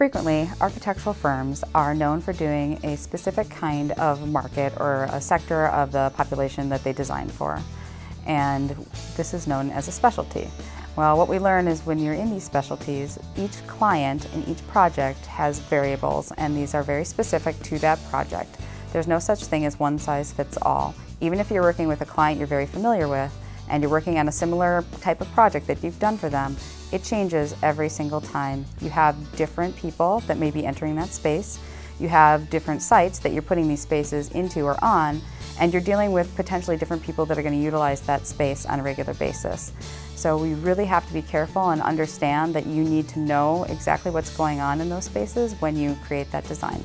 Frequently, architectural firms are known for doing a specific kind of market or a sector of the population that they design for. And this is known as a specialty. Well, what we learn is when you're in these specialties, each client and each project has variables, and these are very specific to that project. There's no such thing as one size fits all. Even if you're working with a client you're very familiar with, and you're working on a similar type of project that you've done for them, it changes every single time. You have different people that may be entering that space. You have different sites that you're putting these spaces into or on, and you're dealing with potentially different people that are going to utilize that space on a regular basis. So we really have to be careful and understand that you need to know exactly what's going on in those spaces when you create that design.